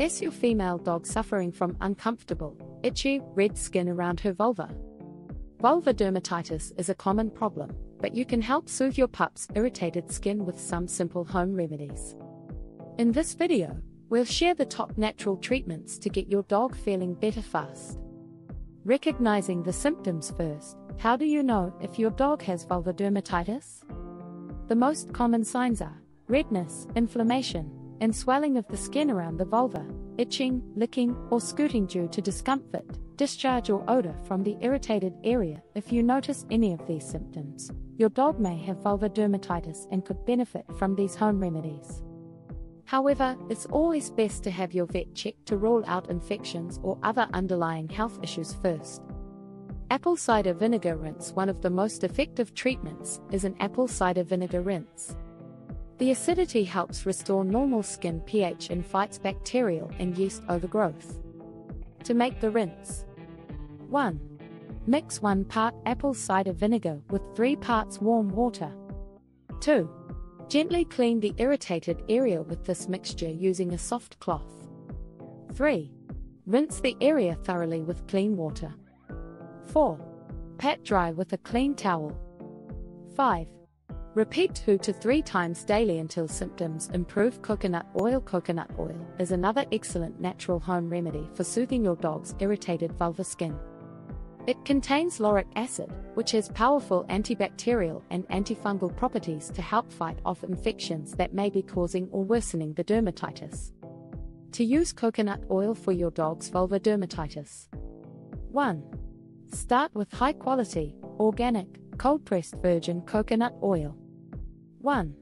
Is your female dog suffering from uncomfortable, itchy, red skin around her vulva? Vulvar dermatitis is a common problem, but you can help soothe your pup's irritated skin with some simple home remedies. In this video, we'll share the top natural treatments to get your dog feeling better fast. Recognizing the symptoms first, how do you know if your dog has vulvar dermatitis? The most common signs are redness, inflammation, and swelling of the skin around the vulva, itching, licking, or scooting due to discomfort, discharge or odor from the irritated area. If you notice any of these symptoms, your dog may have vulvar dermatitis and could benefit from these home remedies. However, it's always best to have your vet check to rule out infections or other underlying health issues first. Apple cider vinegar rinse One of the most effective treatments is an apple cider vinegar rinse. The acidity helps restore normal skin pH and fights bacterial and yeast overgrowth. To make the rinse 1. Mix 1 part apple cider vinegar with 3 parts warm water. 2. Gently clean the irritated area with this mixture using a soft cloth. 3. Rinse the area thoroughly with clean water. 4. Pat dry with a clean towel. 5. Repeat 2 to 3 times daily until symptoms improve. Coconut oil Coconut oil is another excellent natural home remedy for soothing your dog's irritated vulva skin. It contains lauric acid, which has powerful antibacterial and antifungal properties to help fight off infections that may be causing or worsening the dermatitis. To use coconut oil for your dog's vulva dermatitis. 1. Start with high quality, organic, cold pressed virgin coconut oil. 1.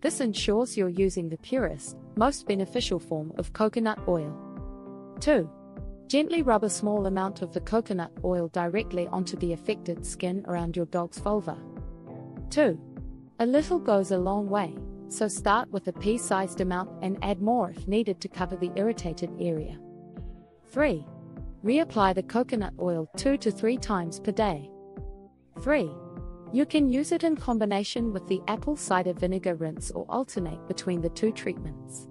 This ensures you're using the purest, most beneficial form of coconut oil. 2. Gently rub a small amount of the coconut oil directly onto the affected skin around your dog's vulva. 2. A little goes a long way, so start with a pea sized amount and add more if needed to cover the irritated area. 3. Reapply the coconut oil 2 to 3 times per day. 3. You can use it in combination with the apple cider vinegar rinse or alternate between the two treatments.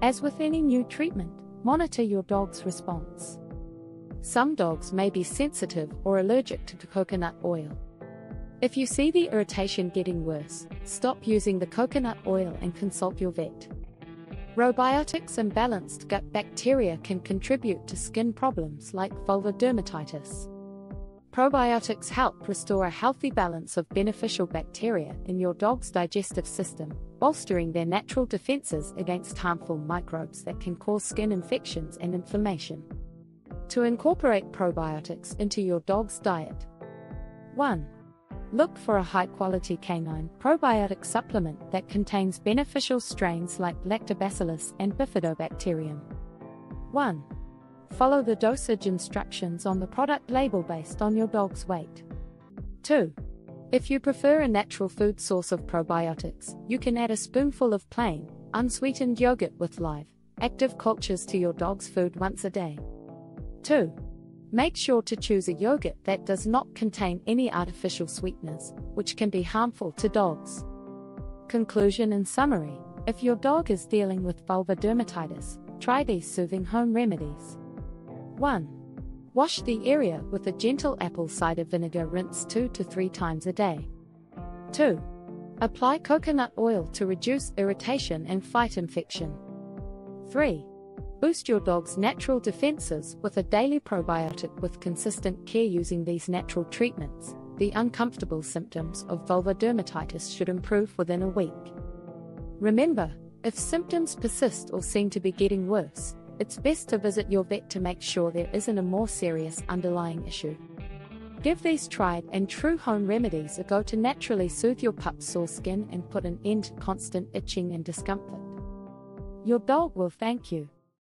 As with any new treatment, monitor your dog's response. Some dogs may be sensitive or allergic to coconut oil. If you see the irritation getting worse, stop using the coconut oil and consult your vet. Probiotics and balanced gut bacteria can contribute to skin problems like vulvar dermatitis. Probiotics help restore a healthy balance of beneficial bacteria in your dog's digestive system, bolstering their natural defenses against harmful microbes that can cause skin infections and inflammation. To incorporate probiotics into your dog's diet. 1. Look for a high quality canine probiotic supplement that contains beneficial strains like Lactobacillus and Bifidobacterium. 1. Follow the dosage instructions on the product label based on your dog's weight. 2. If you prefer a natural food source of probiotics, you can add a spoonful of plain, unsweetened yogurt with live, active cultures to your dog's food once a day. 2. Make sure to choose a yogurt that does not contain any artificial sweeteners, which can be harmful to dogs. Conclusion and summary If your dog is dealing with vulvar dermatitis, try these soothing home remedies. 1. Wash the area with a gentle apple cider vinegar rinse 2 to 3 times a day. 2. Apply coconut oil to reduce irritation and fight infection. 3. Boost your dog's natural defenses with a daily probiotic with consistent care using these natural treatments. The uncomfortable symptoms of vulvar dermatitis should improve within a week. Remember, if symptoms persist or seem to be getting worse, it's best to visit your vet to make sure there isn't a more serious underlying issue. Give these tried and true home remedies a go to naturally soothe your pup's sore skin and put an end to constant itching and discomfort. Your dog will thank you.